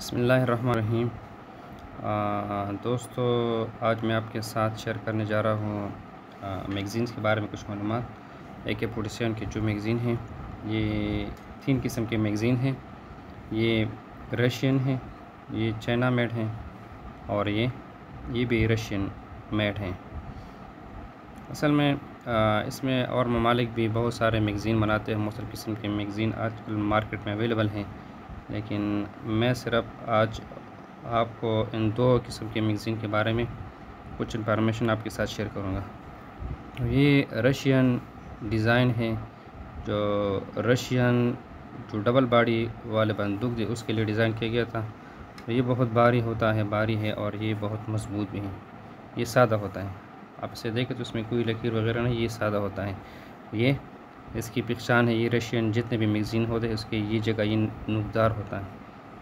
बसमीम दोस्तों आज मैं आपके साथ शेयर करने जा रहा हूँ मैगज़ीन्स के बारे में कुछ मालूम ए के फोर्टी सेवन के जो मैगज़ीन हैं ये तीन किस्म के मैगज़ीन हैं। ये रशियन है ये चाइना मेड हैं और ये ये भी रशियन मेड हैं। असल में आ, इसमें और ममालिक भी बहुत सारे मैगज़ीन बनाते हैं मुख्तु किस्म के मैगज़ीन आजकल मार्केट में अवेलेबल हैं। लेकिन मैं सिर्फ़ आज आपको इन दो किस्म के मैगज़ीन के बारे में कुछ इन्फॉर्मेशन आपके साथ शेयर करूँगा। तो ये रशियन डिज़ाइन है, जो रशियन जो डबल बाडी वाले बंदूक थी, उसके लिए डिज़ाइन किया गया था। तो ये बहुत भारी होता है, भारी है और ये बहुत मज़बूत भी है। ये सादा होता है। आप इसे देखें तो उसमें कोई लकीर वगैरह नहीं, ये सादा होता है। ये इसकी पहचान है, ये रशियन जितने भी मैगज़ीन होते हैं, उसके ये जगह, ये नुकदार होता है।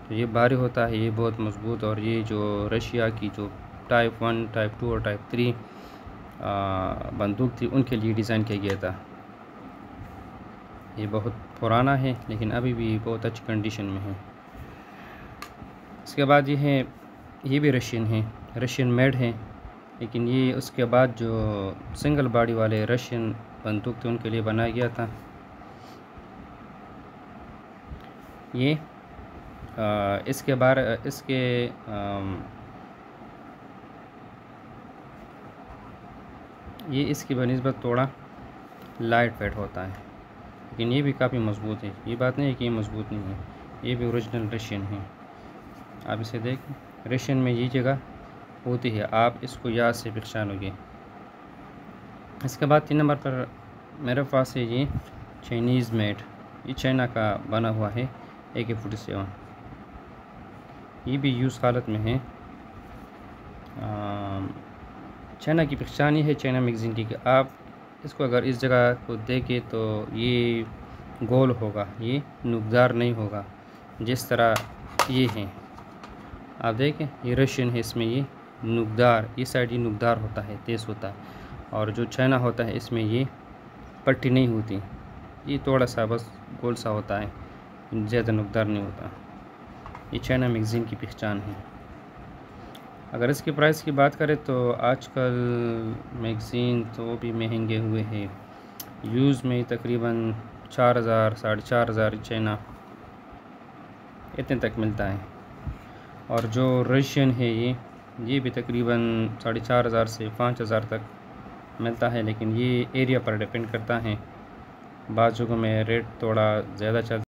तो ये भारी होता है, ये बहुत मज़बूत और ये जो रशिया की जो टाइप वन टाइप टू और टाइप थ्री बंदूक थी, उनके लिए डिज़ाइन किया गया था। ये बहुत पुराना है, लेकिन अभी भी बहुत अच्छी कंडीशन में है। इसके बाद ये है, ये भी रशियन है, रशियन मेड है, लेकिन ये उसके बाद जो सिंगल बॉडी वाले रशियन बंदूक थे उनके लिए बनाया गया था। ये आ, इसके बार इसके आ, ये इसकी बनस्बत थोड़ा लाइट वेट होता है लेकिन ये भी काफ़ी मज़बूत है। ये बात नहीं है कि ये मज़बूत नहीं है ये भी ओरिजिनल रशियन है। आप इसे देखें रशियन में ये जगह होती है आप इसको याद से पहचानोगे। इसके बाद तीन नंबर पर मेरे पास है ये चाइनीज़ मेड ये चाइना का बना हुआ है ए के फोर्टी सेवन ये भी यूज़ हालत में है। चाइना की पहचान ये है चाइना मैगज़ीन की कि आप इसको अगर इस जगह को देखें तो ये गोल होगा, ये नुकदार नहीं होगा, जिस तरह ये है। आप देखें, ये रशियन है इसमें ये। नुकदार इस साइड ये नुकदार होता है, तेज़ होता है। और जो चाइना होता है, इसमें ये पट्टी नहीं होती। ये थोड़ा सा बस गोल सा होता है, ज़्यादा नुकदार नहीं होता। ये चाइना मैगज़ीन की पहचान है। अगर इसके प्राइस की बात करें तो आजकल मैगज़ीन तो भी महँगे हुए हैं। यूज़ में तकरीबन चार हज़ार, साढ़े चार हज़ार चाइना इतने तक मिलता है। और जो रशियन है ये ये भी तकरीबन साढ़े चार हज़ार से पाँच हज़ार तक मिलता है, लेकिन ये एरिया पर डिपेंड करता है। बाद जगहों में रेट थोड़ा ज़्यादा चल